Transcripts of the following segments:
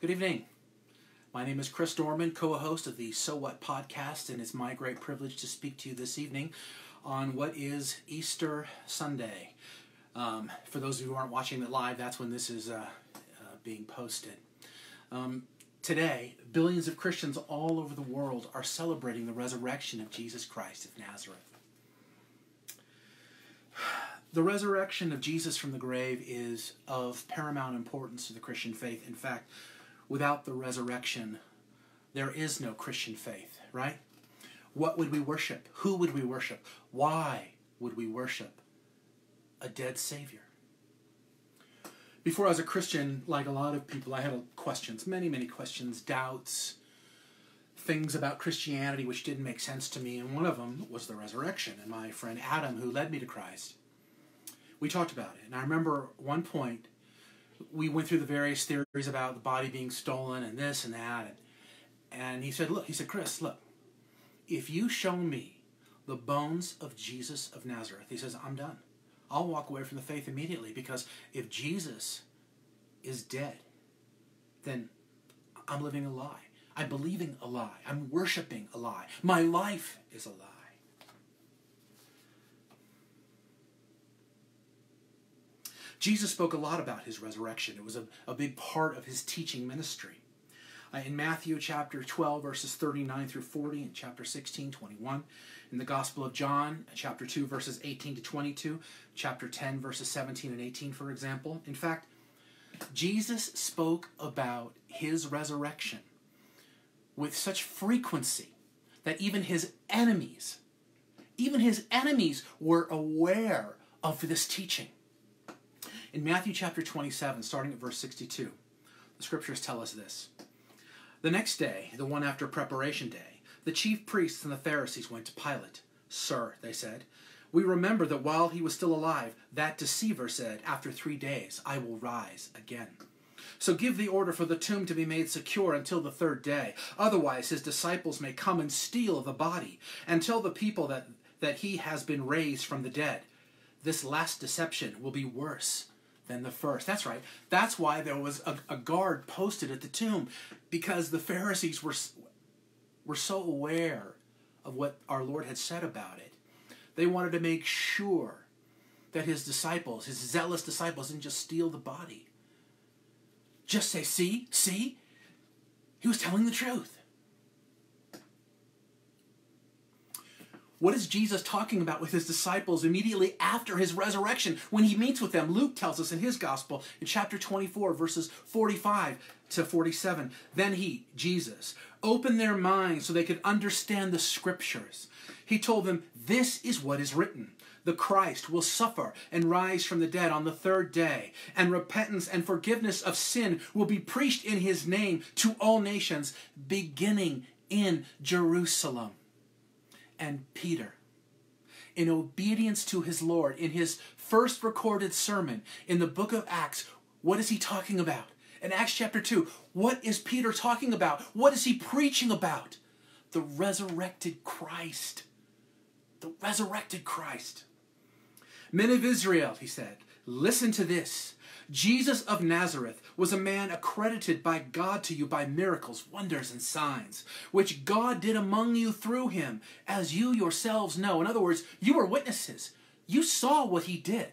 Good evening. My name is Chris Dorman, co host of the So What podcast, and it's my great privilege to speak to you this evening on what is Easter Sunday. Um, for those of you who aren't watching it live, that's when this is uh, uh, being posted. Um, today, billions of Christians all over the world are celebrating the resurrection of Jesus Christ of Nazareth. The resurrection of Jesus from the grave is of paramount importance to the Christian faith. In fact, without the resurrection, there is no Christian faith, right? What would we worship? Who would we worship? Why would we worship a dead Savior? Before I was a Christian, like a lot of people, I had questions, many, many questions, doubts, things about Christianity which didn't make sense to me, and one of them was the resurrection. And my friend Adam, who led me to Christ, we talked about it. And I remember one point we went through the various theories about the body being stolen and this and that. And, and he said, Look, he said, Chris, look, if you show me the bones of Jesus of Nazareth, he says, I'm done. I'll walk away from the faith immediately because if Jesus is dead, then I'm living a lie. I'm believing a lie. I'm worshiping a lie. My life is a lie. Jesus spoke a lot about his resurrection. It was a, a big part of his teaching ministry. Uh, in Matthew chapter 12, verses 39 through 40, and chapter 16, 21. In the Gospel of John, chapter 2, verses 18 to 22, chapter 10, verses 17 and 18, for example. In fact, Jesus spoke about his resurrection with such frequency that even his enemies, even his enemies were aware of this teaching. In Matthew chapter 27, starting at verse 62, the scriptures tell us this. The next day, the one after preparation day, the chief priests and the Pharisees went to Pilate. Sir, they said, we remember that while he was still alive, that deceiver said, After three days I will rise again. So give the order for the tomb to be made secure until the third day. Otherwise, his disciples may come and steal the body and tell the people that, that he has been raised from the dead. This last deception will be worse than the first. That's right. That's why there was a, a guard posted at the tomb because the Pharisees were were so aware of what our Lord had said about it. They wanted to make sure that his disciples, his zealous disciples, didn't just steal the body. Just say, see, see, he was telling the truth. What is Jesus talking about with his disciples immediately after his resurrection when he meets with them? Luke tells us in his gospel in chapter 24, verses 45 to 47. Then he, Jesus, opened their minds so they could understand the scriptures. He told them, This is what is written. The Christ will suffer and rise from the dead on the third day, and repentance and forgiveness of sin will be preached in his name to all nations, beginning in Jerusalem and Peter. In obedience to his Lord, in his first recorded sermon in the book of Acts, what is he talking about? In Acts chapter 2, what is Peter talking about? What is he preaching about? The resurrected Christ. The resurrected Christ. Men of Israel, he said, listen to this. Jesus of Nazareth was a man accredited by God to you by miracles, wonders, and signs, which God did among you through him, as you yourselves know. In other words, you were witnesses. You saw what he did.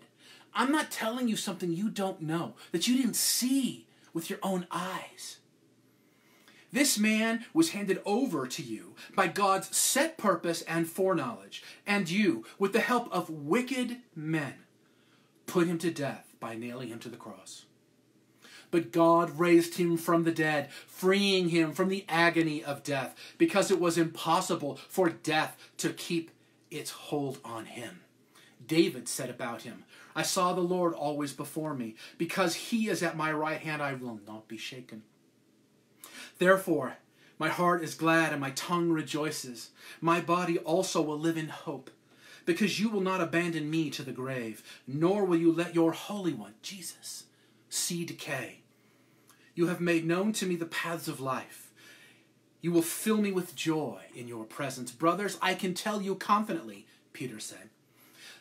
I'm not telling you something you don't know, that you didn't see with your own eyes. This man was handed over to you by God's set purpose and foreknowledge, and you, with the help of wicked men, put him to death by nailing him to the cross. But God raised him from the dead, freeing him from the agony of death, because it was impossible for death to keep its hold on him. David said about him, I saw the Lord always before me. Because he is at my right hand, I will not be shaken. Therefore, my heart is glad and my tongue rejoices. My body also will live in hope because you will not abandon me to the grave, nor will you let your Holy One, Jesus, see decay. You have made known to me the paths of life. You will fill me with joy in your presence. Brothers, I can tell you confidently, Peter said,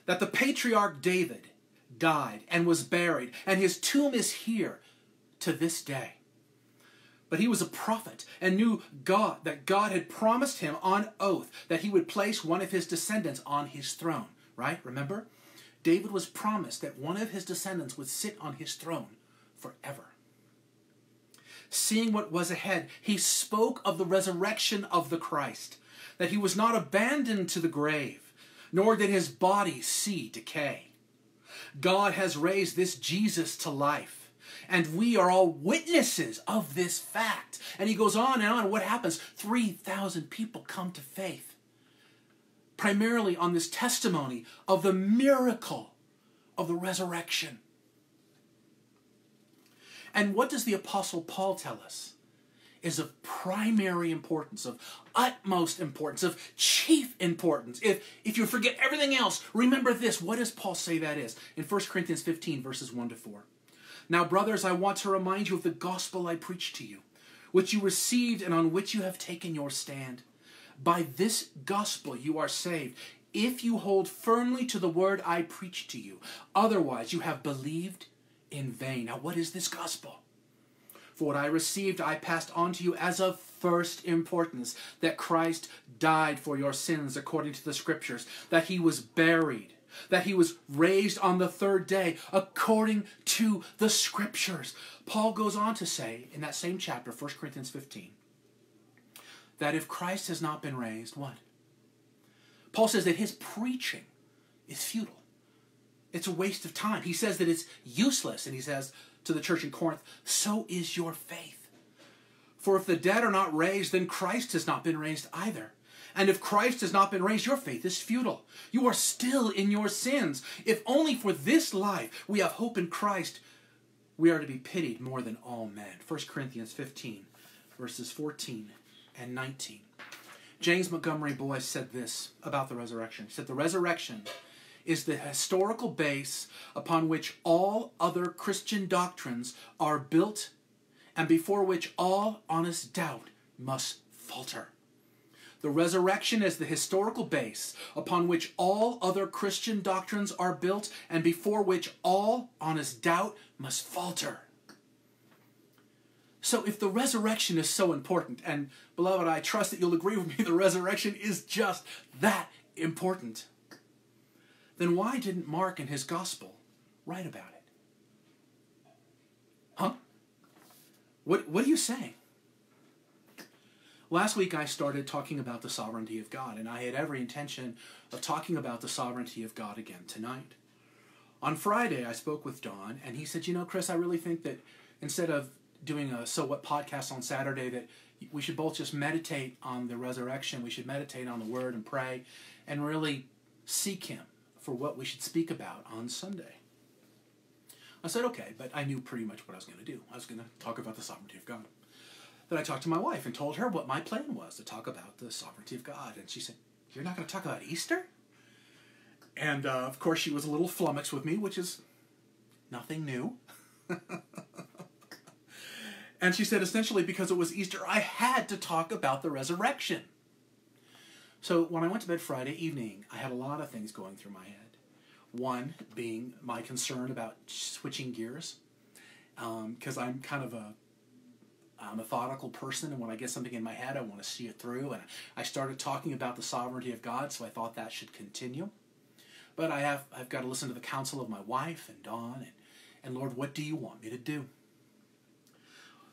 that the patriarch David died and was buried, and his tomb is here to this day. But he was a prophet and knew God, that God had promised him on oath that he would place one of his descendants on his throne, right? Remember? David was promised that one of his descendants would sit on his throne forever. Seeing what was ahead, he spoke of the resurrection of the Christ, that he was not abandoned to the grave, nor did his body see decay. God has raised this Jesus to life, and we are all witnesses of this fact. And he goes on and on. What happens? 3,000 people come to faith, primarily on this testimony of the miracle of the resurrection. And what does the Apostle Paul tell us? Is of primary importance, of utmost importance, of chief importance. If, if you forget everything else, remember this. What does Paul say that is? In 1 Corinthians 15, verses 1 to 4. Now, brothers, I want to remind you of the gospel I preached to you, which you received and on which you have taken your stand. By this gospel you are saved, if you hold firmly to the word I preached to you. Otherwise, you have believed in vain. Now, what is this gospel? For what I received, I passed on to you as of first importance that Christ died for your sins according to the Scriptures, that he was buried, that he was raised on the third day according to the Scriptures. Paul goes on to say in that same chapter, 1 Corinthians 15, that if Christ has not been raised, what? Paul says that his preaching is futile. It's a waste of time. He says that it's useless, and he says to the church in Corinth, so is your faith. For if the dead are not raised, then Christ has not been raised either. And if Christ has not been raised, your faith is futile. You are still in your sins. If only for this life we have hope in Christ, we are to be pitied more than all men. 1 Corinthians 15, verses 14 and 19. James Montgomery Boice said this about the resurrection. He said, The resurrection is the historical base upon which all other Christian doctrines are built and before which all honest doubt must falter. The resurrection is the historical base upon which all other Christian doctrines are built and before which all honest doubt must falter. So, if the resurrection is so important, and beloved, I trust that you'll agree with me, the resurrection is just that important then why didn't Mark in his gospel write about it? Huh? What, what are you saying? Last week I started talking about the sovereignty of God, and I had every intention of talking about the sovereignty of God again tonight. On Friday, I spoke with Don, and he said, You know, Chris, I really think that instead of doing a So What podcast on Saturday, that we should both just meditate on the resurrection. We should meditate on the Word and pray and really seek Him for what we should speak about on Sunday. I said, okay, but I knew pretty much what I was going to do. I was going to talk about the sovereignty of God. Then I talked to my wife and told her what my plan was to talk about the sovereignty of God. And she said, You're not going to talk about Easter? And uh, of course, she was a little flummoxed with me, which is nothing new. and she said, essentially, because it was Easter, I had to talk about the resurrection. So when I went to bed Friday evening, I had a lot of things going through my head. One being my concern about switching gears, because um, I'm kind of a, a methodical person, and when I get something in my head, I want to see it through. And I started talking about the sovereignty of God, so I thought that should continue. But I have I've got to listen to the counsel of my wife and Don, and, and Lord, what do you want me to do?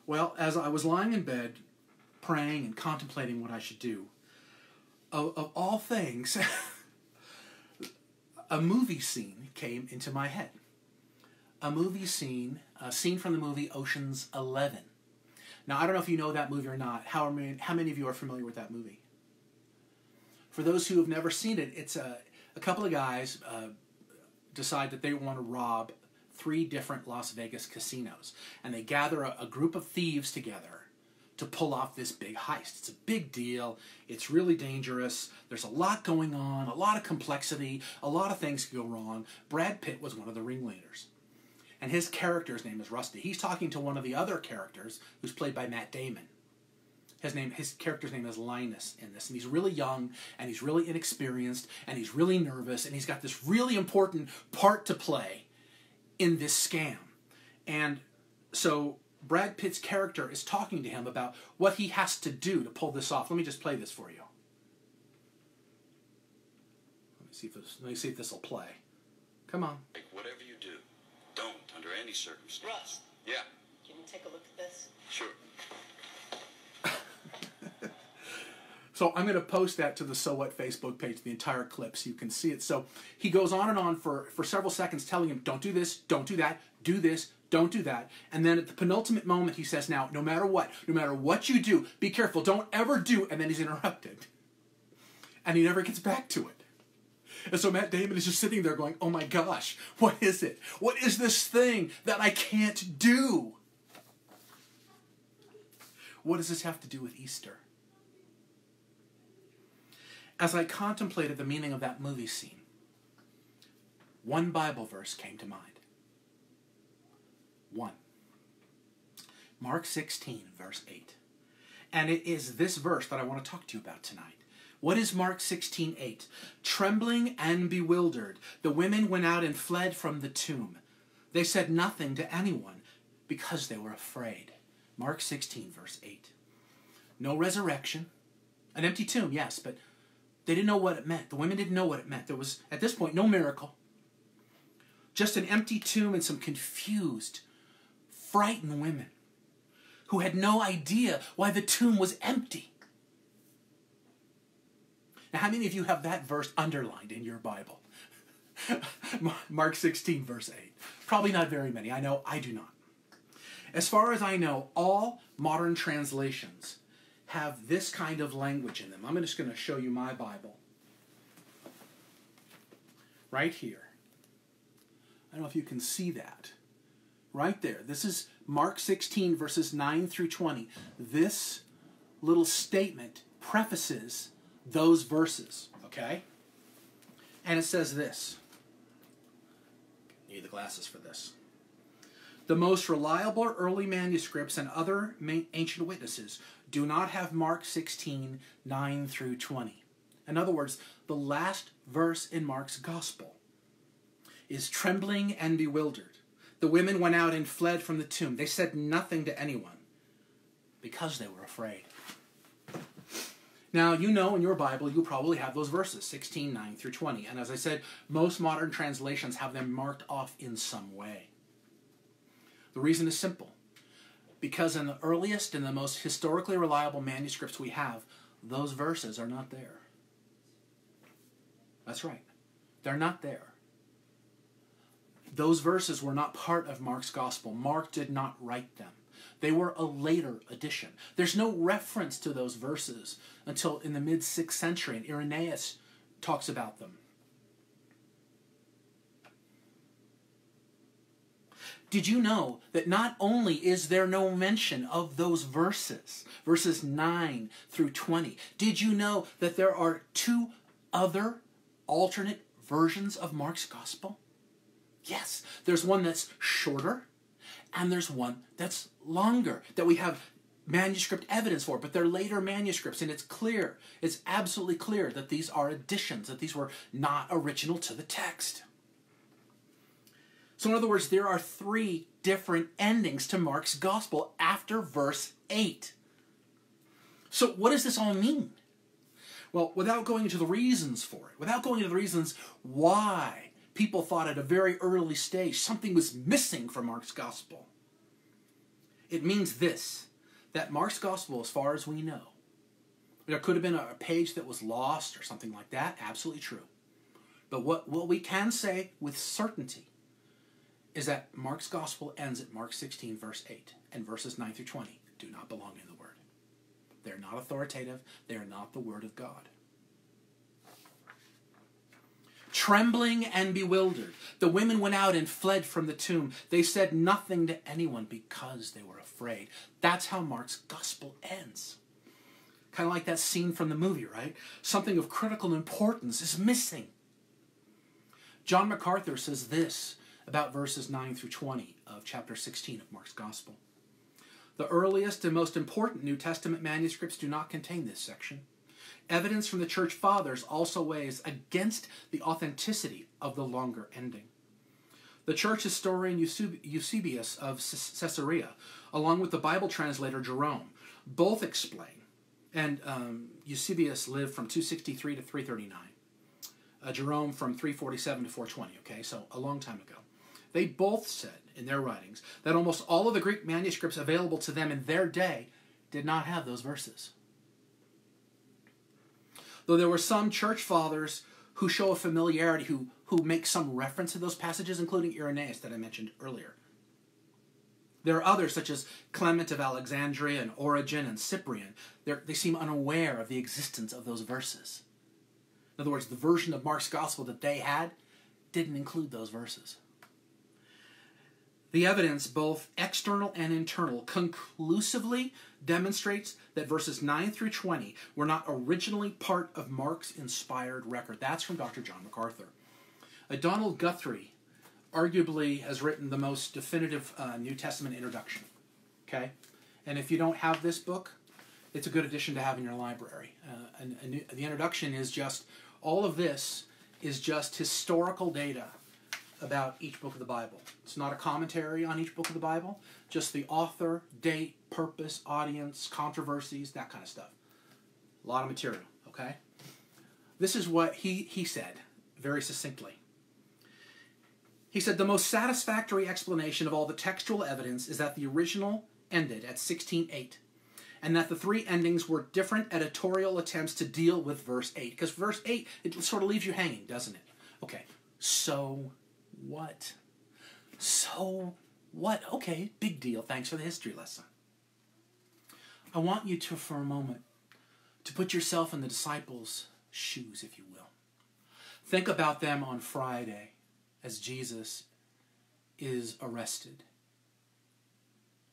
Well, as I was lying in bed, praying and contemplating what I should do, of, of all things, a movie scene came into my head. A movie scene, a scene from the movie Ocean's Eleven. Now, I don't know if you know that movie or not. How many, how many of you are familiar with that movie? For those who have never seen it, it's a, a couple of guys uh, decide that they want to rob three different Las Vegas casinos. And they gather a, a group of thieves together to pull off this big heist. It's a big deal. It's really dangerous. There's a lot going on, a lot of complexity, a lot of things go wrong. Brad Pitt was one of the ringleaders. And his character's name is Rusty. He's talking to one of the other characters who's played by Matt Damon. His name his character's name is Linus in this. And he's really young and he's really inexperienced and he's really nervous and he's got this really important part to play in this scam. And so Brad Pitt's character is talking to him about what he has to do to pull this off. Let me just play this for you. Let me see if this, let me see if this will play. Come on. Like, whatever you do, don't, under any circumstance. Russ, Yeah, can you take a look at this? sure. So I'm going to post that to the So What Facebook page, the entire clip, so you can see it. So he goes on and on for, for several seconds telling him, don't do this, don't do that, do this, don't do that. And then at the penultimate moment, he says, now, no matter what, no matter what you do, be careful, don't ever do, and then he's interrupted. And he never gets back to it. And so Matt Damon is just sitting there going, oh my gosh, what is it? What is this thing that I can't do? What does this have to do with Easter? As I contemplated the meaning of that movie scene, one Bible verse came to mind. One. Mark 16, verse 8. And it is this verse that I want to talk to you about tonight. What is Mark 16, 8? Trembling and bewildered, the women went out and fled from the tomb. They said nothing to anyone because they were afraid. Mark 16, verse 8. No resurrection. An empty tomb, yes, but they didn't know what it meant. The women didn't know what it meant. There was, at this point, no miracle. Just an empty tomb and some confused, frightened women who had no idea why the tomb was empty. Now, how many of you have that verse underlined in your Bible? Mark 16, verse 8. Probably not very many. I know I do not. As far as I know, all modern translations have this kind of language in them. I'm just going to show you my Bible. Right here. I don't know if you can see that. Right there. This is Mark 16, verses 9 through 20. This little statement prefaces those verses, okay? And it says this. Need the glasses for this. The most reliable early manuscripts and other ancient witnesses do not have Mark 16, 9 through 20. In other words, the last verse in Mark's gospel is trembling and bewildered. The women went out and fled from the tomb. They said nothing to anyone because they were afraid. Now, you know in your Bible, you probably have those verses 16, 9 through 20. And as I said, most modern translations have them marked off in some way. The reason is simple because in the earliest and the most historically reliable manuscripts we have, those verses are not there. That's right, they're not there. Those verses were not part of Mark's gospel. Mark did not write them. They were a later addition. There's no reference to those verses until in the mid 6th century, and Irenaeus talks about them. Did you know that not only is there no mention of those verses, verses 9 through 20, did you know that there are two other alternate versions of Mark's gospel? Yes, there's one that's shorter and there's one that's longer that we have manuscript evidence for, but they're later manuscripts and it's clear, it's absolutely clear that these are additions, that these were not original to the text. So, in other words, there are three different endings to Mark's gospel after verse 8. So, what does this all mean? Well, without going into the reasons for it, without going into the reasons why people thought at a very early stage something was missing from Mark's gospel, it means this that Mark's gospel, as far as we know, there could have been a page that was lost or something like that, absolutely true. But what, what we can say with certainty is that Mark's gospel ends at Mark 16, verse 8, and verses 9 through 20 do not belong in the Word. They're not authoritative, they are not the Word of God. Trembling and bewildered, the women went out and fled from the tomb. They said nothing to anyone because they were afraid. That's how Mark's gospel ends. Kind of like that scene from the movie, right? Something of critical importance is missing. John MacArthur says this about verses 9 through 20 of chapter 16 of Mark's Gospel. The earliest and most important New Testament manuscripts do not contain this section. Evidence from the church fathers also weighs against the authenticity of the longer ending. The church historian Eusebius of Caesarea, along with the Bible translator Jerome, both explain, and um, Eusebius lived from 263 to 339, uh, Jerome from 347 to 420, okay, so a long time ago. They both said in their writings that almost all of the Greek manuscripts available to them in their day did not have those verses. Though there were some church fathers who show a familiarity, who, who make some reference to those passages, including Irenaeus that I mentioned earlier. There are others, such as Clement of Alexandria and Origen and Cyprian. They're, they seem unaware of the existence of those verses. In other words, the version of Mark's gospel that they had didn't include those verses. The evidence, both external and internal, conclusively demonstrates that verses 9 through 20 were not originally part of Mark's inspired record. That's from Dr. John MacArthur. Uh, Donald Guthrie arguably has written the most definitive uh, New Testament introduction. Okay? And if you don't have this book, it's a good addition to have in your library. Uh, and, and the introduction is just all of this is just historical data about each book of the Bible. It's not a commentary on each book of the Bible, just the author, date, purpose, audience, controversies, that kind of stuff. A lot of material, okay? This is what he, he said very succinctly. He said the most satisfactory explanation of all the textual evidence is that the original ended at 16:8 and that the three endings were different editorial attempts to deal with verse 8 because verse 8 it sort of leaves you hanging, doesn't it? Okay. So what? So what? Okay, big deal. Thanks for the history lesson. I want you to, for a moment, to put yourself in the disciples' shoes, if you will. Think about them on Friday as Jesus is arrested,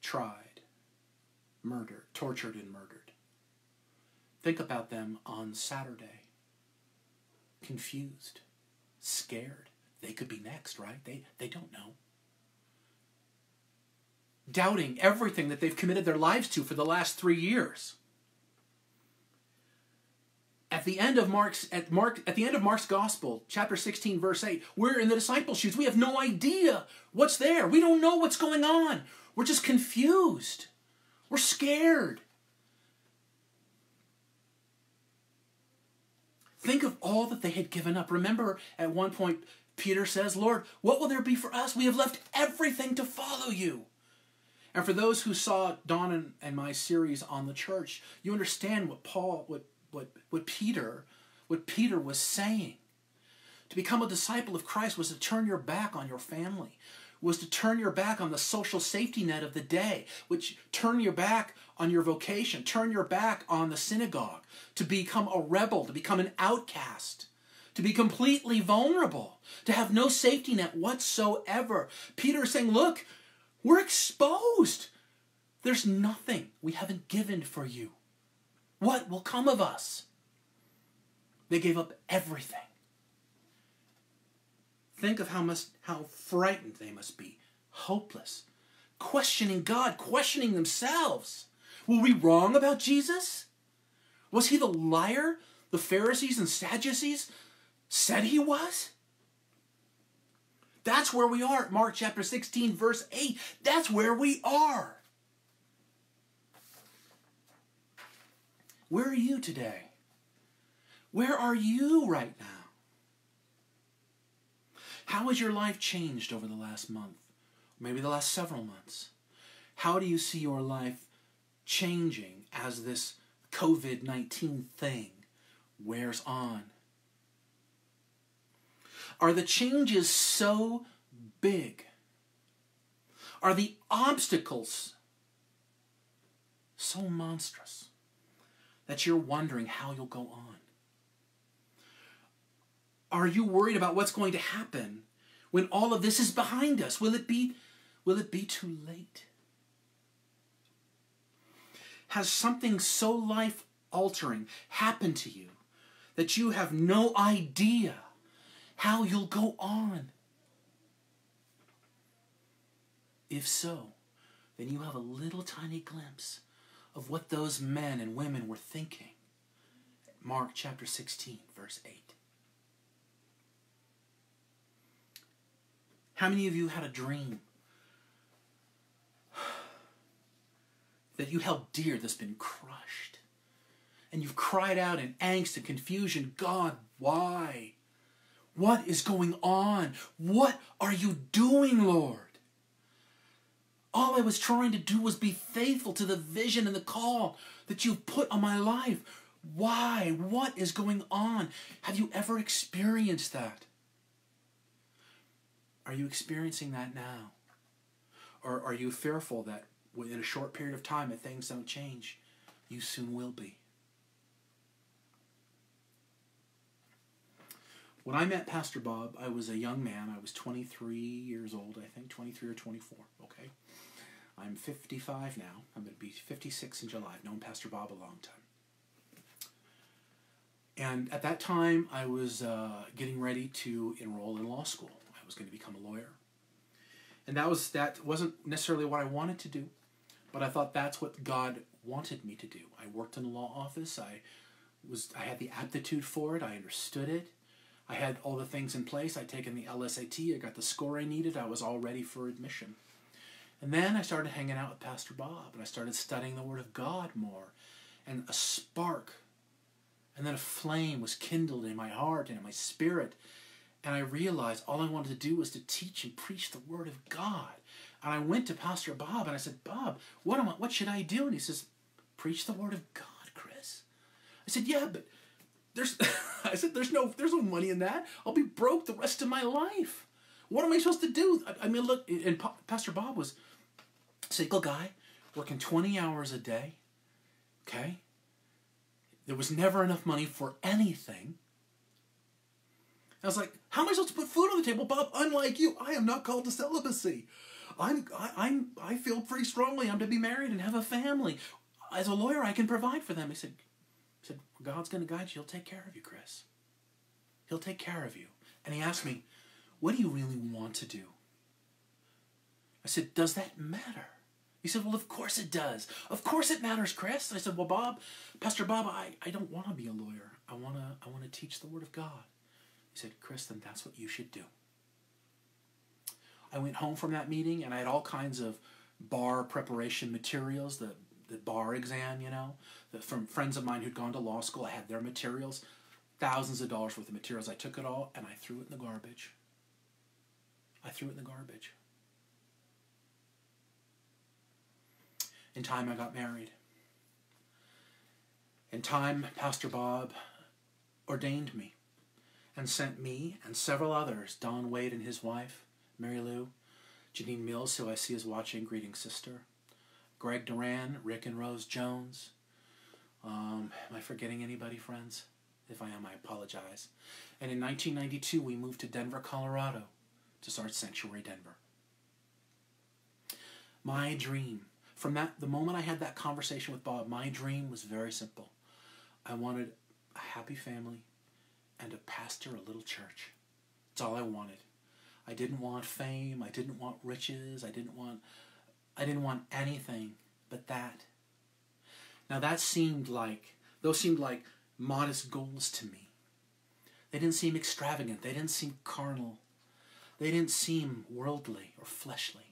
tried, murdered, tortured, and murdered. Think about them on Saturday, confused, scared, they could be next, right? They, they don't know. Doubting everything that they've committed their lives to for the last three years. At the end of Mark's at Mark at the end of Mark's gospel, chapter 16, verse 8, we're in the disciple shoes. We have no idea what's there. We don't know what's going on. We're just confused. We're scared. Think of all that they had given up. Remember, at one point, Peter says, Lord, what will there be for us? We have left everything to follow you. And for those who saw Don and, and my series on the church, you understand what Paul, what, what, what Peter, what Peter was saying. To become a disciple of Christ was to turn your back on your family, was to turn your back on the social safety net of the day, which turn your back on your vocation, turn your back on the synagogue, to become a rebel, to become an outcast to be completely vulnerable, to have no safety net whatsoever. Peter is saying, Look, we're exposed. There's nothing we haven't given for you. What will come of us? They gave up everything. Think of how much how frightened they must be, hopeless, questioning God, questioning themselves. Were we wrong about Jesus? Was he the liar the Pharisees and Sadducees said he was? That's where we are Mark chapter 16, verse 8. That's where we are. Where are you today? Where are you right now? How has your life changed over the last month? Maybe the last several months? How do you see your life changing as this COVID 19 thing wears on? Are the changes so big? Are the obstacles so monstrous that you're wondering how you'll go on? Are you worried about what's going to happen when all of this is behind us? Will it be will it be too late? Has something so life altering happened to you that you have no idea how you'll go on. If so, then you have a little tiny glimpse of what those men and women were thinking. Mark chapter 16, verse 8. How many of you had a dream that you held dear that's been crushed? And you've cried out in angst and confusion, God, why? What is going on? What are you doing, Lord? All I was trying to do was be faithful to the vision and the call that you've put on my life. Why? What is going on? Have you ever experienced that? Are you experiencing that now? Or are you fearful that within a short period of time, if things don't change, you soon will be? When I met Pastor Bob, I was a young man. I was 23 years old, I think, 23 or 24, okay? I'm 55 now. I'm going to be 56 in July. I've known Pastor Bob a long time. And at that time, I was uh, getting ready to enroll in law school. I was going to become a lawyer. And that was that wasn't necessarily what I wanted to do, but I thought that's what God wanted me to do. I worked in a law office. I was I had the aptitude for it. I understood it. I had all the things in place. I'd taken the LSAT. I got the score I needed. I was all ready for admission. And then I started hanging out with Pastor Bob and I started studying the Word of God more. And a spark and then a flame was kindled in my heart and in my spirit. And I realized all I wanted to do was to teach and preach the Word of God. And I went to Pastor Bob and I said, Bob, what am I, what should I do? And he says, Preach the Word of God, Chris. I said, Yeah, but there's I said, There's no there's no money in that. I'll be broke the rest of my life. What am I supposed to do? I, I mean, look, and pa- Pastor Bob was single guy, working 20 hours a day. Okay? There was never enough money for anything. I was like, how am I supposed to put food on the table, Bob? Unlike you, I am not called to celibacy. I'm, I, I'm, I feel pretty strongly I'm to be married and have a family. As a lawyer, I can provide for them. He said, God's going to guide you. He'll take care of you, Chris. He'll take care of you. And he asked me, what do you really want to do? I said, does that matter? He said, Well, of course it does. Of course it matters, Chris. I said, Well, Bob, Pastor Bob, I, I don't want to be a lawyer. I want to I want to teach the Word of God. He said, Chris, then that's what you should do. I went home from that meeting and I had all kinds of bar preparation materials, the, the bar exam, you know, from friends of mine who'd gone to law school. I had their materials, thousands of dollars worth of materials. I took it all and I threw it in the garbage. I threw it in the garbage. In time, I got married. In time, Pastor Bob ordained me and sent me and several others, Don Wade and his wife, Mary Lou, Janine Mills, who I see is watching, greeting sister, Greg Duran, Rick and Rose Jones. Um, am I forgetting anybody, friends? If I am, I apologize. And in 1992, we moved to Denver, Colorado to start Sanctuary Denver. My dream from that the moment I had that conversation with Bob, my dream was very simple. I wanted a happy family and a pastor a little church. That's all I wanted. I didn't want fame, I didn't want riches, I didn't want I didn't want anything but that. Now that seemed like those seemed like modest goals to me. They didn't seem extravagant, they didn't seem carnal. They didn't seem worldly or fleshly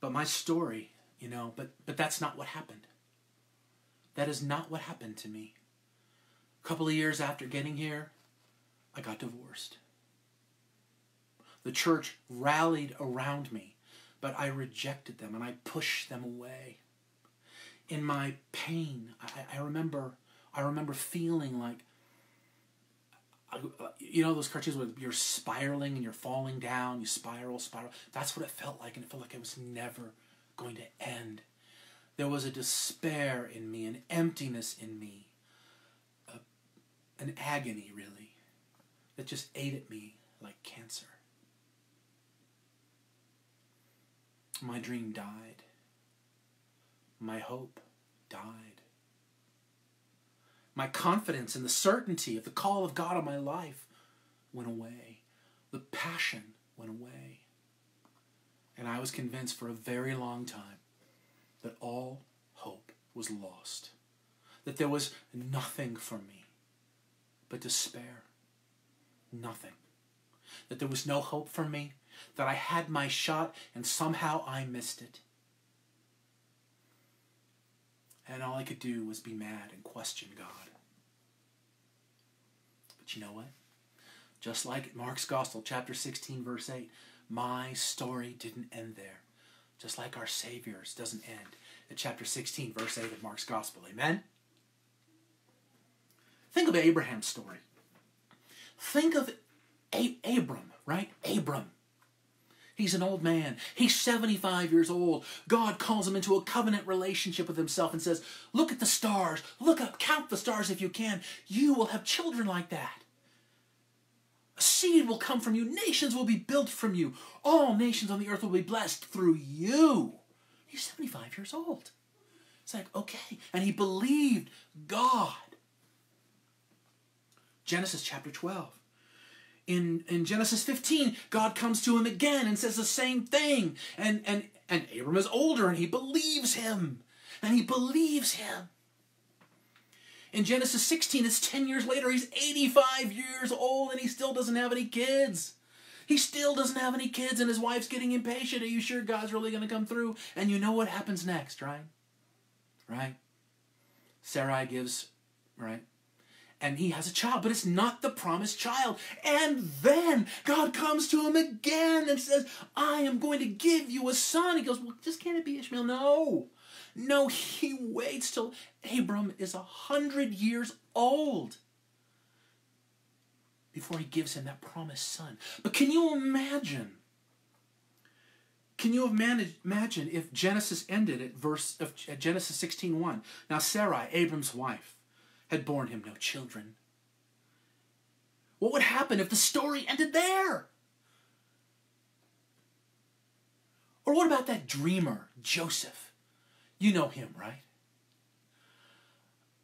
but my story, you know, but but that's not what happened. That is not what happened to me. A couple of years after getting here, I got divorced. The church rallied around me, but I rejected them and I pushed them away. In my pain, I, I remember I remember feeling like you know those cartoons where you're spiraling and you're falling down, you spiral, spiral. That's what it felt like, and it felt like it was never going to end. There was a despair in me, an emptiness in me, a, an agony, really, that just ate at me like cancer. My dream died. My hope died my confidence in the certainty of the call of God on my life went away. The passion went away. And I was convinced for a very long time that all hope was lost, that there was nothing for me but despair. Nothing. that there was no hope for me, that I had my shot and somehow I missed it. And all I could do was be mad and question God. But you know what? Just like Mark's Gospel, chapter 16, verse 8, my story didn't end there. Just like our Savior's doesn't end at chapter 16, verse 8 of Mark's Gospel. Amen? Think of Abraham's story. Think of A- Abram, right? Abram. He's an old man. He's 75 years old. God calls him into a covenant relationship with himself and says, Look at the stars. Look up. Count the stars if you can. You will have children like that. A seed will come from you. Nations will be built from you. All nations on the earth will be blessed through you. He's 75 years old. It's like, okay. And he believed God. Genesis chapter 12 in, in Genesis 15, God comes to him again and says the same thing. And, and, and Abram is older and he believes him. And he believes him. In Genesis 16, it's 10 years later. He's 85 years old and he still doesn't have any kids. He still doesn't have any kids and his wife's getting impatient. Are you sure God's really going to come through? And you know what happens next, right? Right? Sarai gives, right? And he has a child, but it's not the promised child. And then God comes to him again and says, I am going to give you a son. He goes, Well, just can't it be Ishmael? No. No, he waits till Abram is a hundred years old before he gives him that promised son. But can you imagine? Can you imagine if Genesis ended at verse of at Genesis 16:1? Now Sarai, Abram's wife, had borne him no children. What would happen if the story ended there? Or what about that dreamer, Joseph? You know him, right?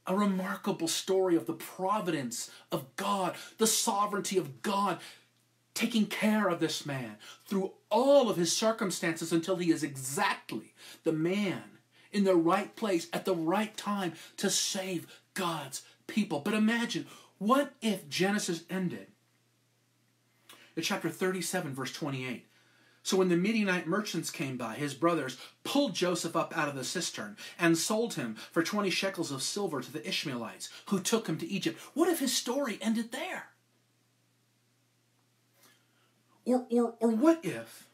A remarkable story of the providence of God, the sovereignty of God taking care of this man through all of his circumstances until he is exactly the man in the right place at the right time to save God's people. But imagine, what if Genesis ended at chapter 37, verse 28? So when the Midianite merchants came by, his brothers pulled Joseph up out of the cistern and sold him for 20 shekels of silver to the Ishmaelites, who took him to Egypt. What if his story ended there? Or, or, or what if?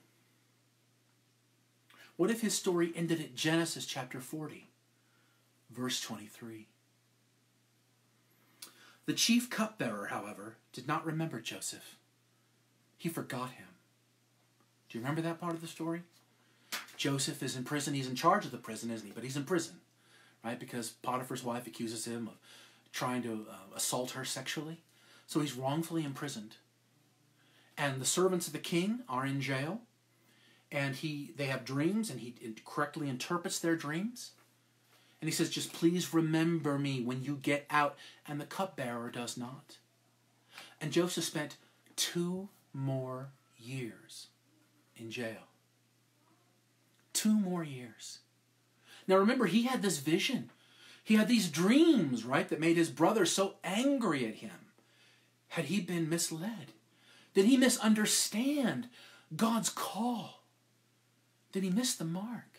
What if his story ended at Genesis chapter 40, verse 23? The chief cupbearer, however, did not remember Joseph. He forgot him. Do you remember that part of the story? Joseph is in prison. He's in charge of the prison, isn't he? But he's in prison, right? Because Potiphar's wife accuses him of trying to uh, assault her sexually. So he's wrongfully imprisoned. And the servants of the king are in jail. And he, they have dreams, and he correctly interprets their dreams. And he says, just please remember me when you get out. And the cupbearer does not. And Joseph spent two more years in jail. Two more years. Now remember, he had this vision. He had these dreams, right, that made his brother so angry at him. Had he been misled? Did he misunderstand God's call? Did he miss the mark?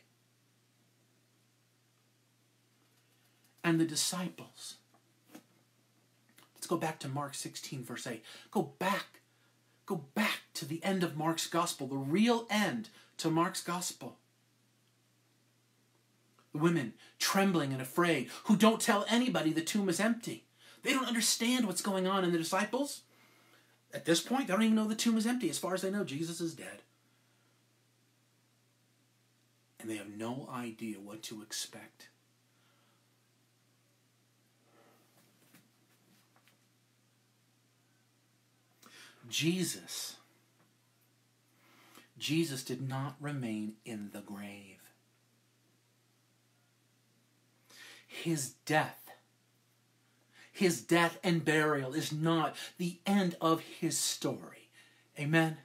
And the disciples. Let's go back to Mark 16, verse 8. Go back. Go back to the end of Mark's gospel, the real end to Mark's gospel. The women, trembling and afraid, who don't tell anybody the tomb is empty. They don't understand what's going on. in the disciples, at this point, they don't even know the tomb is empty. As far as they know, Jesus is dead. And they have no idea what to expect. Jesus, Jesus did not remain in the grave. His death, his death and burial is not the end of his story. Amen.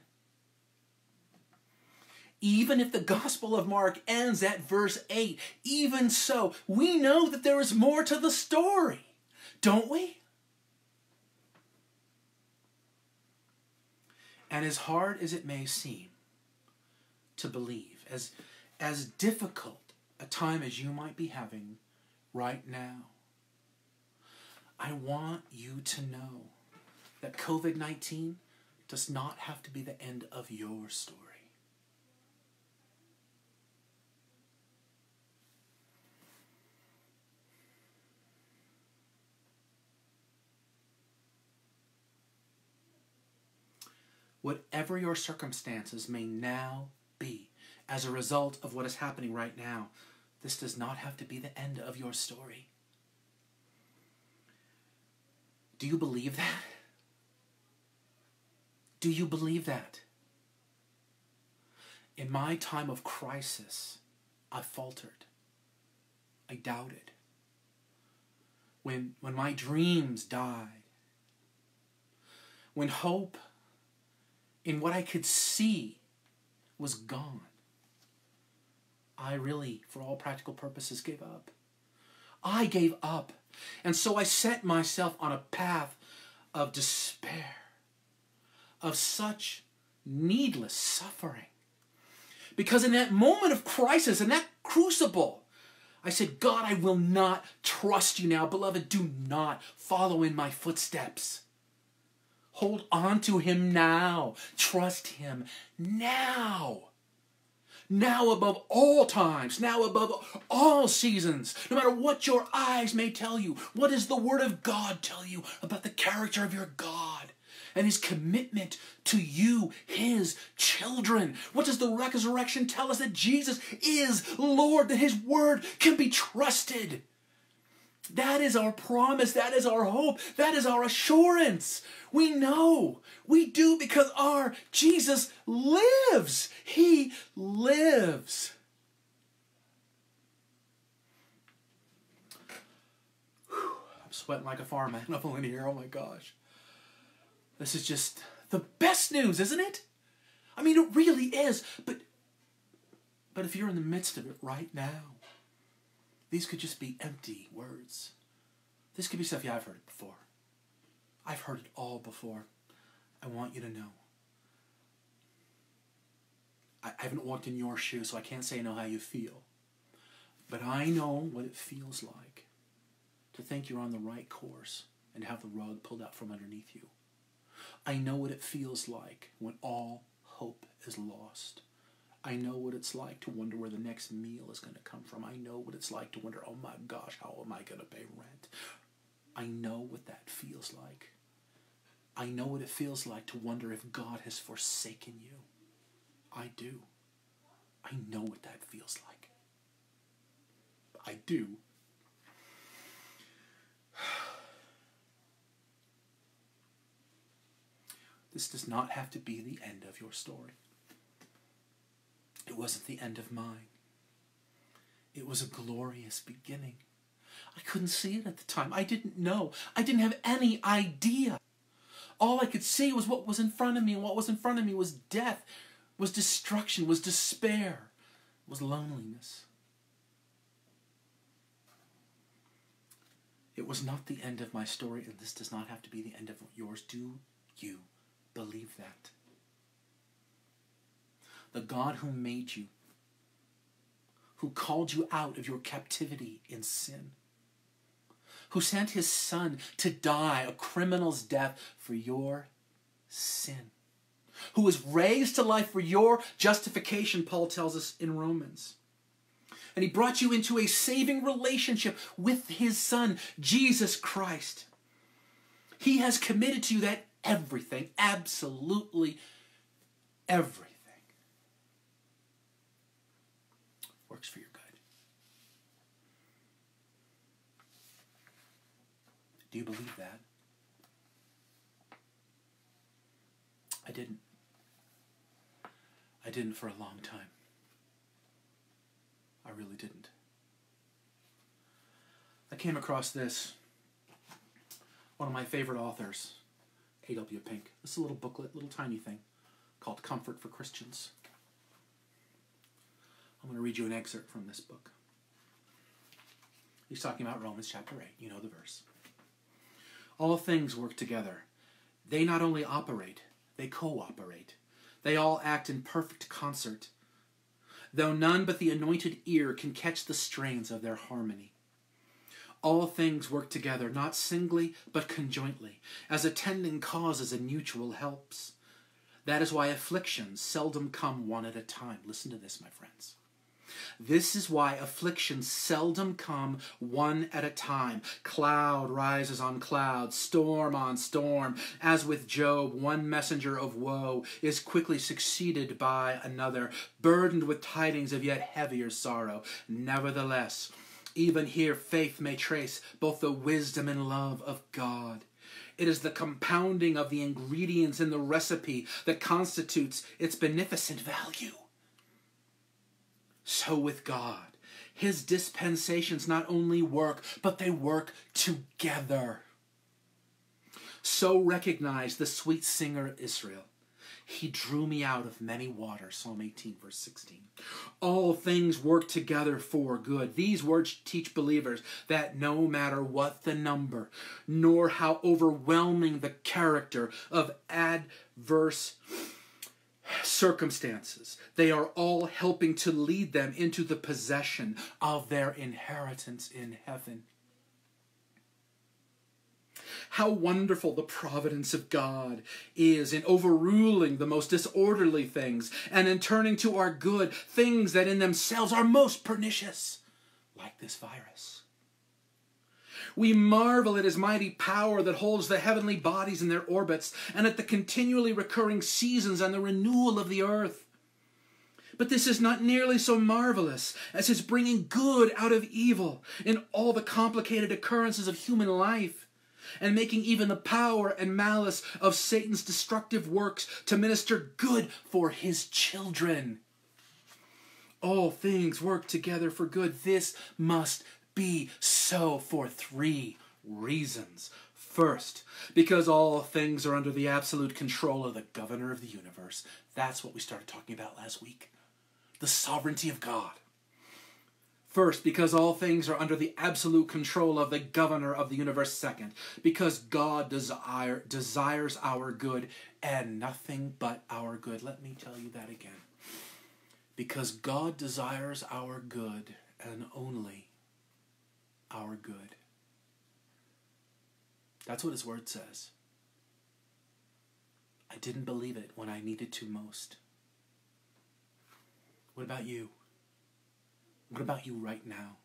Even if the Gospel of Mark ends at verse 8, even so, we know that there is more to the story, don't we? And as hard as it may seem to believe, as, as difficult a time as you might be having right now, I want you to know that COVID 19 does not have to be the end of your story. Whatever your circumstances may now be as a result of what is happening right now, this does not have to be the end of your story. Do you believe that? Do you believe that? In my time of crisis, I faltered. I doubted. When, when my dreams died, when hope in what I could see was gone, I really, for all practical purposes, gave up. I gave up. And so I set myself on a path of despair, of such needless suffering. Because in that moment of crisis, in that crucible, I said, God, I will not trust you now. Beloved, do not follow in my footsteps. Hold on to him now. Trust him now now above all times, now above all seasons, no matter what your eyes may tell you. What does the Word of God tell you about the character of your God? And his commitment to you, his children. What does the resurrection tell us? That Jesus is Lord, that his word can be trusted. That is our promise. That is our hope. That is our assurance. We know. We do because our Jesus lives. He lives. Whew, I'm sweating like a farm animal in here. Oh my gosh. This is just the best news, isn't it? I mean, it really is. But, but if you're in the midst of it right now, these could just be empty words. This could be stuff, yeah, I've heard it before. I've heard it all before. I want you to know. I, I haven't walked in your shoes, so I can't say I know how you feel. But I know what it feels like to think you're on the right course and have the rug pulled out from underneath you. I know what it feels like when all hope is lost. I know what it's like to wonder where the next meal is going to come from. I know what it's like to wonder, oh my gosh, how am I going to pay rent? I know what that feels like. I know what it feels like to wonder if God has forsaken you. I do. I know what that feels like. I do. This does not have to be the end of your story. It wasn't the end of mine. It was a glorious beginning. I couldn't see it at the time. I didn't know. I didn't have any idea. All I could see was what was in front of me, and what was in front of me was death, was destruction, was despair, was loneliness. It was not the end of my story, and this does not have to be the end of yours. Do you believe that? the God who made you, who called you out of your captivity in sin, who sent his son to die a criminal's death for your sin, who was raised to life for your justification, Paul tells us in Romans. And he brought you into a saving relationship with his son, Jesus Christ. He has committed to you that everything, absolutely everything, works for your good. Do you believe that? I didn't. I didn't for a long time. I really didn't. I came across this. One of my favorite authors, A.W. Pink. This is a little booklet, little tiny thing, called Comfort for Christians. I'm going to read you an excerpt from this book. He's talking about Romans chapter 8. You know the verse. All things work together. They not only operate, they cooperate. They all act in perfect concert, though none but the anointed ear can catch the strains of their harmony. All things work together, not singly, but conjointly, as attending causes and mutual helps. That is why afflictions seldom come one at a time. Listen to this, my friends. This is why afflictions seldom come one at a time. Cloud rises on cloud, storm on storm. As with Job, one messenger of woe is quickly succeeded by another, burdened with tidings of yet heavier sorrow. Nevertheless, even here, faith may trace both the wisdom and love of God. It is the compounding of the ingredients in the recipe that constitutes its beneficent value. So with God, his dispensations not only work, but they work together. So recognize the sweet singer Israel. He drew me out of many waters. Psalm 18, verse 16. All things work together for good. These words teach believers that no matter what the number, nor how overwhelming the character of adverse circumstances, they are all helping to lead them into the possession of their inheritance in heaven. How wonderful the providence of God is in overruling the most disorderly things and in turning to our good things that in themselves are most pernicious, like this virus. We marvel at his mighty power that holds the heavenly bodies in their orbits and at the continually recurring seasons and the renewal of the earth. But this is not nearly so marvelous as his bringing good out of evil in all the complicated occurrences of human life and making even the power and malice of Satan's destructive works to minister good for his children. All things work together for good. This must be so for three reasons. First, because all things are under the absolute control of the governor of the universe. That's what we started talking about last week. The sovereignty of God. First, because all things are under the absolute control of the governor of the universe. Second, because God desire, desires our good and nothing but our good. Let me tell you that again. Because God desires our good and only our good. That's what his word says. I didn't believe it when I needed to most. What about you? What about you right now?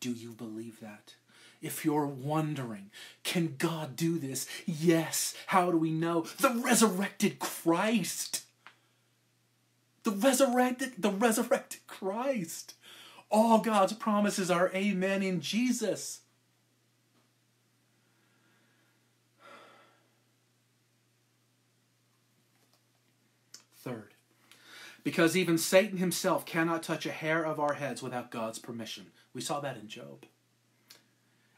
Do you believe that? If you're wondering, can God do this? Yes. How do we know? The resurrected Christ. The resurrected, the resurrected Christ. All God's promises are amen in Jesus. Third, because even Satan himself cannot touch a hair of our heads without God's permission. We saw that in Job.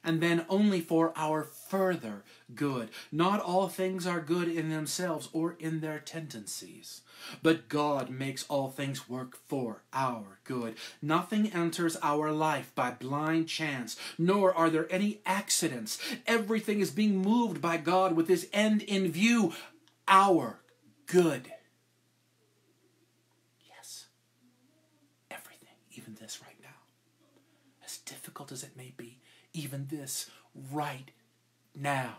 And then only for our further good. Not all things are good in themselves or in their tendencies, but God makes all things work for our good. Nothing enters our life by blind chance, nor are there any accidents. Everything is being moved by God with His end in view our good. Yes, everything, even this right now, as difficult as it may be, even this right now.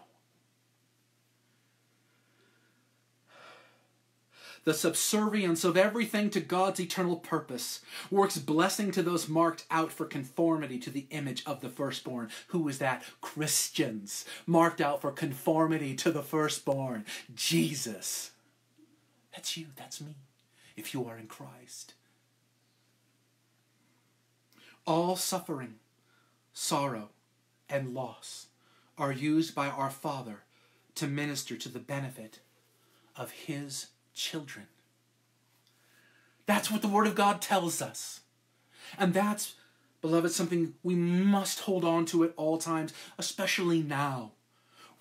The subservience of everything to God's eternal purpose works blessing to those marked out for conformity to the image of the firstborn. Who is that? Christians. Marked out for conformity to the firstborn. Jesus. That's you. That's me. If you are in Christ. All suffering sorrow, and loss are used by our Father to minister to the benefit of His children. That's what the Word of God tells us. And that's, beloved, something we must hold on to at all times, especially now.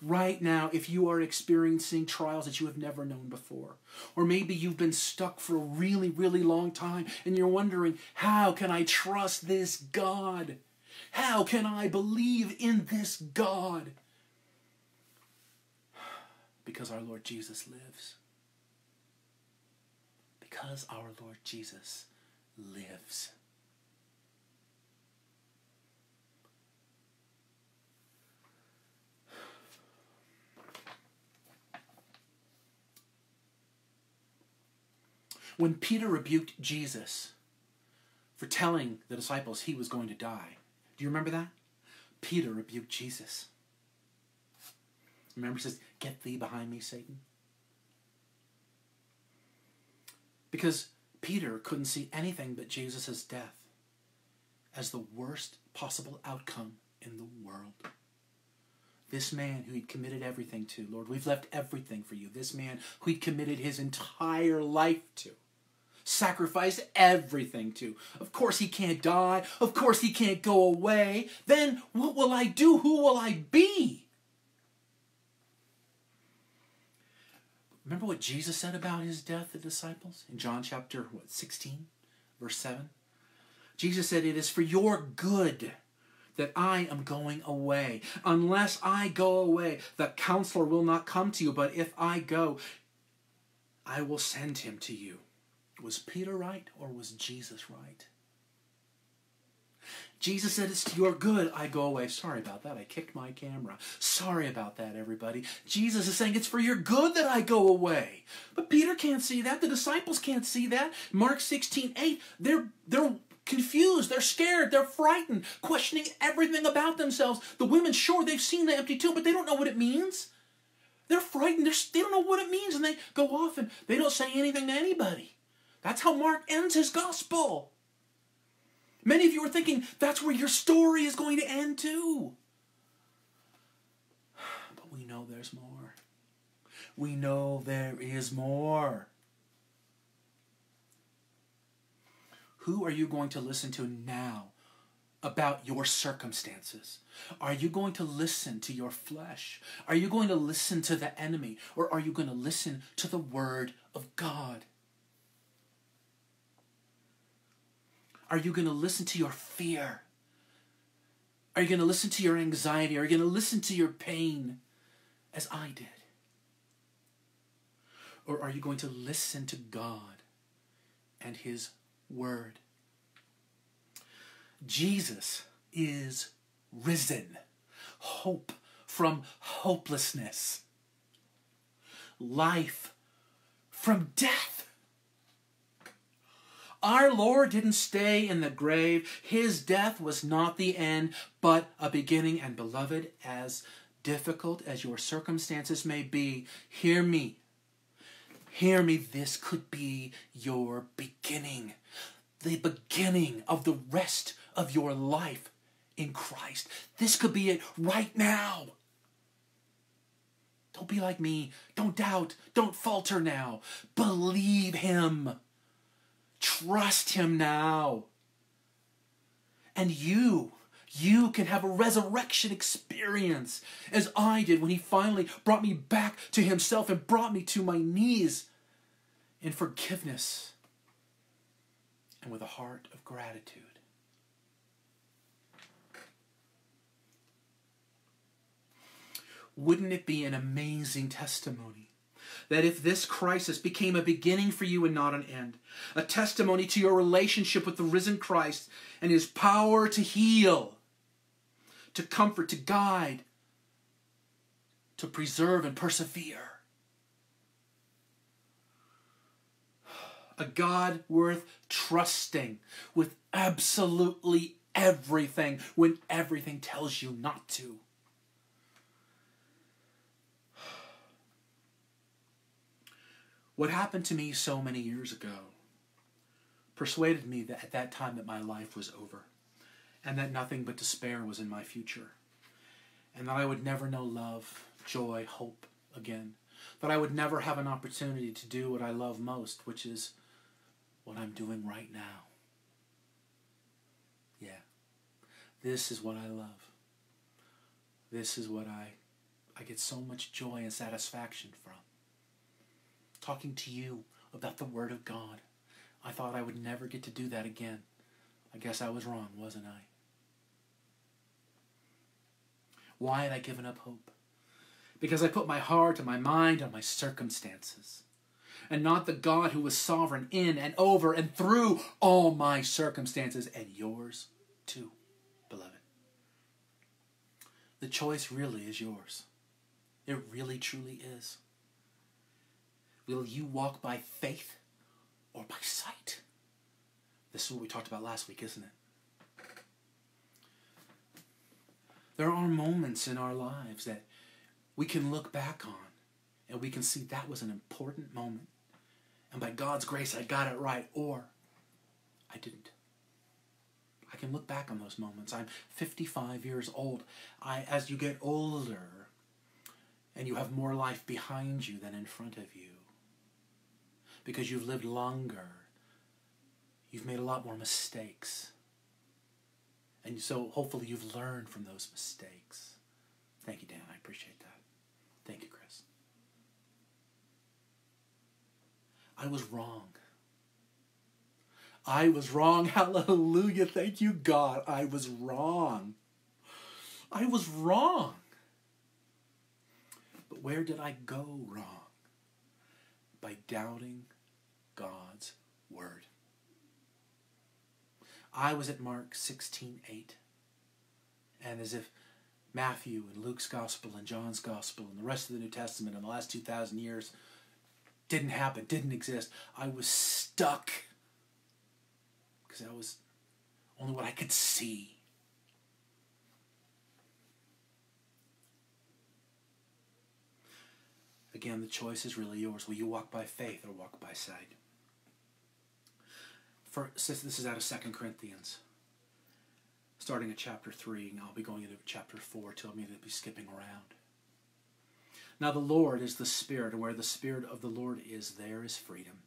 Right now, if you are experiencing trials that you have never known before, or maybe you've been stuck for a really, really long time and you're wondering, how can I trust this God? How can I believe in this God? Because our Lord Jesus lives. Because our Lord Jesus lives. When Peter rebuked Jesus for telling the disciples he was going to die, do you remember that? Peter rebuked Jesus. Remember, he says, Get thee behind me, Satan. Because Peter couldn't see anything but Jesus' death as the worst possible outcome in the world. This man who he'd committed everything to, Lord, we've left everything for you. This man who he'd committed his entire life to, sacrificed everything to. Of course he can't die. Of course he can't go away. Then what will I do? Who will I be? Remember what Jesus said about his death, the disciples, in John chapter what, 16, verse 7? Jesus said, It is for your good that I am going away. Unless I go away, the counselor will not come to you, but if I go, I will send him to you. Was Peter right or was Jesus right? Jesus said, It's to your good I go away. Sorry about that. I kicked my camera. Sorry about that, everybody. Jesus is saying, It's for your good that I go away. But Peter can't see that. The disciples can't see that. Mark 16, 8, they're, they're confused. They're scared. They're frightened, questioning everything about themselves. The women, sure, they've seen the empty tomb, but they don't know what it means. They're frightened. They're, they don't know what it means. And they go off and they don't say anything to anybody. That's how Mark ends his gospel. Many of you are thinking that's where your story is going to end too. But we know there's more. We know there is more. Who are you going to listen to now about your circumstances? Are you going to listen to your flesh? Are you going to listen to the enemy? Or are you going to listen to the Word of God? Are you going to listen to your fear? Are you going to listen to your anxiety? Are you going to listen to your pain as I did? Or are you going to listen to God and His Word? Jesus is risen. Hope from hopelessness. Life from death. Our Lord didn't stay in the grave. His death was not the end, but a beginning. And beloved, as difficult as your circumstances may be, hear me. Hear me. This could be your beginning. The beginning of the rest of your life in Christ. This could be it right now. Don't be like me. Don't doubt. Don't falter now. Believe Him. Trust Him now. And you, you can have a resurrection experience as I did when He finally brought me back to Himself and brought me to my knees in forgiveness and with a heart of gratitude. Wouldn't it be an amazing testimony that if this crisis became a beginning for you and not an end, a testimony to your relationship with the risen Christ and his power to heal, to comfort, to guide, to preserve and persevere? A God worth trusting with absolutely everything when everything tells you not to. What happened to me so many years ago persuaded me that at that time that my life was over and that nothing but despair was in my future and that I would never know love, joy, hope again. That I would never have an opportunity to do what I love most, which is what I'm doing right now. Yeah. This is what I love. This is what I I get so much joy and satisfaction from. Talking to you about the Word of God. I thought I would never get to do that again. I guess I was wrong, wasn't I? Why had I given up hope? because I put my heart and my mind on my circumstances, and not the God who was sovereign in and over and through all my circumstances and yours too, beloved. The choice really is yours. It really, truly is. Will you walk by faith or by sight? This is what we talked about last week, isn't it? There are moments in our lives that we can look back on and we can see that was an important moment. And by God's grace, I got it right, or I didn't. I can look back on those moments. I'm 55 years old. I, as you get older, and you have more life behind you than in front of you, because you've lived longer, you've made a lot more mistakes. And so hopefully you've learned from those mistakes. Thank you, Dan. I appreciate that. Thank you, Chris. I was wrong. I was wrong. Hallelujah. Thank you, God. I was wrong. I was wrong. But where did I go wrong? By doubting God's word. I was at Mark 16 8. And as if Matthew and Luke's gospel and John's gospel and the rest of the New Testament in the last 2,000 years didn't happen, didn't exist, I was stuck because that was only what I could see. Again, the choice is really yours. Will you walk by faith or walk by sight? For, this is out of Second Corinthians, starting at chapter 3, and I'll be going into chapter 4 till me to be skipping around. Now the Lord is the Spirit, and where the Spirit of the Lord is, there is freedom.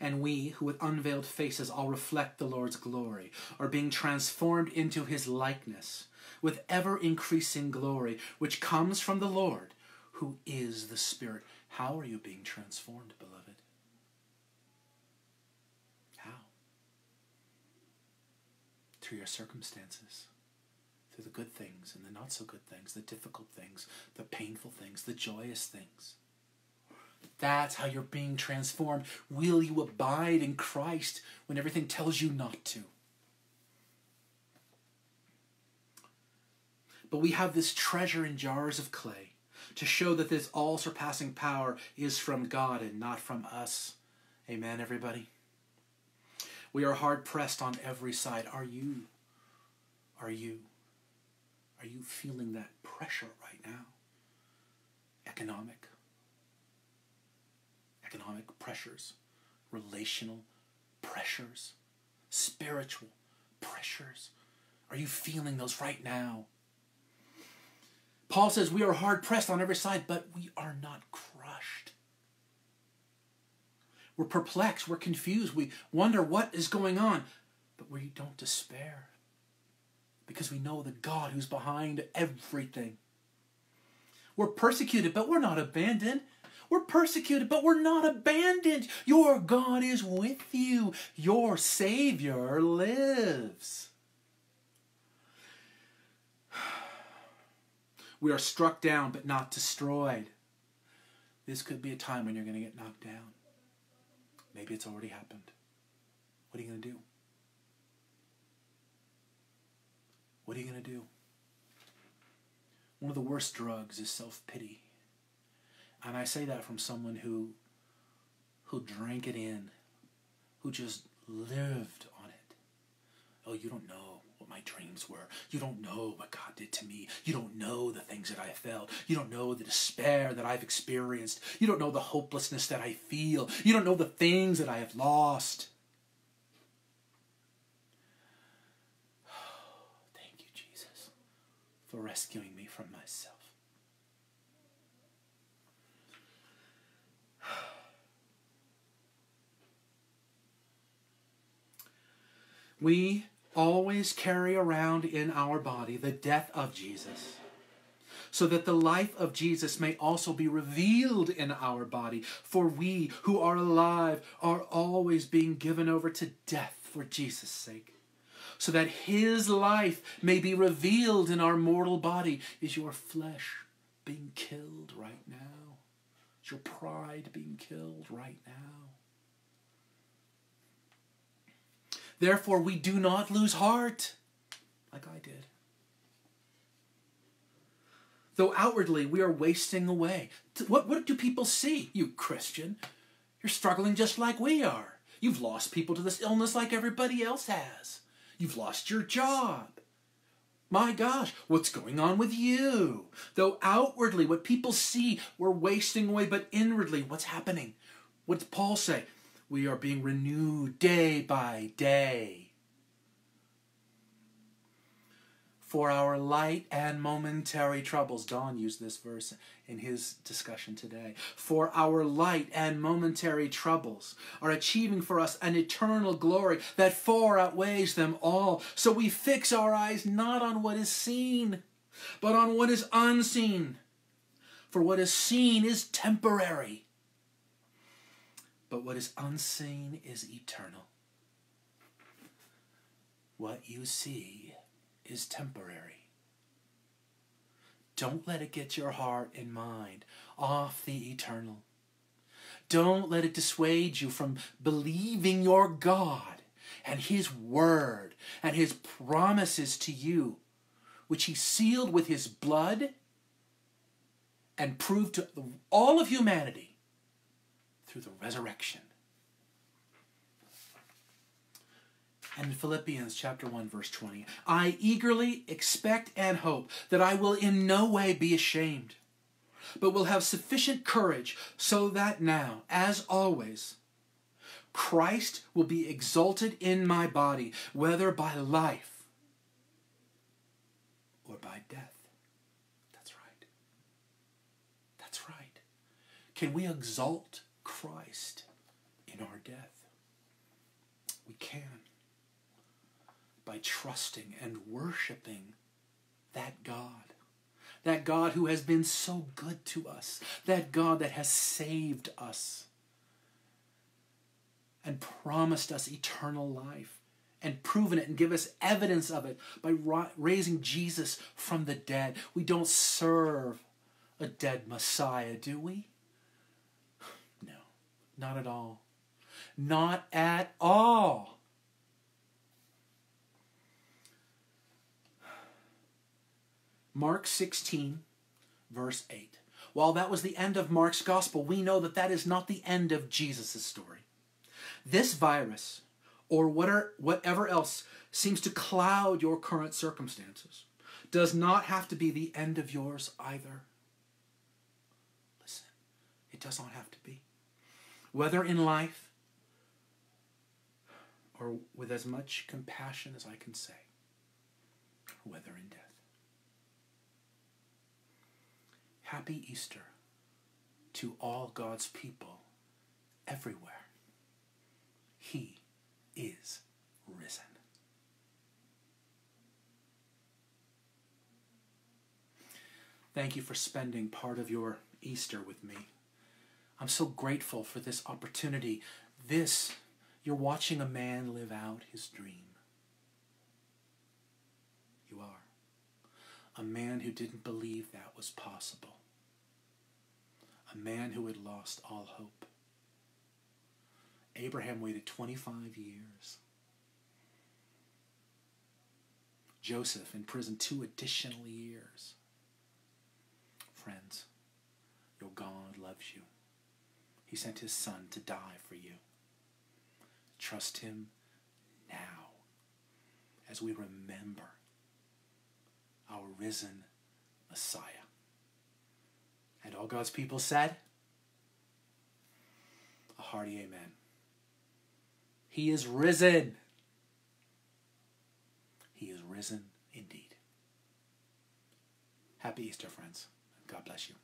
And we, who with unveiled faces all reflect the Lord's glory, are being transformed into his likeness, with ever increasing glory, which comes from the Lord, who is the Spirit. How are you being transformed, beloved? How? Through your circumstances, through the good things and the not so good things, the difficult things, the painful things, the joyous things. That's how you're being transformed. Will you abide in Christ when everything tells you not to? But we have this treasure in jars of clay to show that this all surpassing power is from God and not from us. Amen, everybody? We are hard pressed on every side. Are you? Are you? Are you feeling that pressure right now? Economic, economic pressures, relational pressures, spiritual pressures. Are you feeling those right now? Paul says we are hard pressed on every side, but we are not crushed. We're perplexed, we're confused, we wonder what is going on, but we don't despair because we know the God who's behind everything. We're persecuted, but we're not abandoned. We're persecuted, but we're not abandoned. Your God is with you. Your Savior lives. We are struck down, but not destroyed. This could be a time when you're going to get knocked down. Maybe it's already happened. What are you going to do? What are you going to do? One of the worst drugs is self pity. And I say that from someone who who drank it in, who just lived on it. Oh, you don't know what my dreams were. You don't know what God did to me. You don't know the things that I felt. You don't know the despair that I've experienced. You don't know the hopelessness that I feel. You don't know the things that I have lost. Thank you, Jesus, for rescuing me from myself. We always carry around in our body the death of Jesus, so that the life of Jesus may also be revealed in our body. For we who are alive are always being given over to death for Jesus' sake, so that his life may be revealed in our mortal body. Is your flesh being killed right now? Is your pride being killed right now? Therefore, we do not lose heart, like I did. Though outwardly we are wasting away. What, what do people see, you Christian? You're struggling just like we are. You've lost people to this illness like everybody else has. You've lost your job. My gosh, what's going on with you? Though outwardly, what people see, we're wasting away, but inwardly, what's happening? What does Paul say? We are being renewed day by day. For our light and momentary troubles. Don used this verse in his discussion today. For our light and momentary troubles are achieving for us an eternal glory that far outweighs them all. So we fix our eyes not on what is seen, but on what is unseen. For what is seen is temporary but what is unseen is eternal. What you see is temporary. Don't let it get your heart and mind off the eternal. Don't let it dissuade you from believing your God and His Word and His promises to you, which He sealed with His blood and proved to all of humanity through the resurrection. And in Philippians chapter 1 verse 20, I eagerly expect and hope that I will in no way be ashamed, but will have sufficient courage so that now, as always, Christ will be exalted in my body, whether by life or by death. That's right. That's right. Can we exalt Christ in our death. We can by trusting and worshiping that God. That God who has been so good to us. That God that has saved us and promised us eternal life and proven it and give us evidence of it by raising Jesus from the dead. We don't serve a dead Messiah, do we? Not at all. Not at all. Mark 16, verse 8. While that was the end of Mark's gospel, we know that that is not the end of Jesus' story. This virus, or whatever else seems to cloud your current circumstances, does not have to be the end of yours either. Listen, it does not have to be whether in life or with as much compassion as I can say, whether in death. Happy Easter to all God's people everywhere. He is risen. Thank you for spending part of your Easter with me. I'm so grateful for this opportunity. This, you're watching a man live out his dream. You are. A man who didn't believe that was possible. A man who had lost all hope. Abraham waited 25 years. Joseph in prison two additional years. Friends, your God loves you. Sent his son to die for you. Trust him now as we remember our risen Messiah. And all God's people said, a hearty amen. He is risen. He is risen indeed. Happy Easter, friends. God bless you.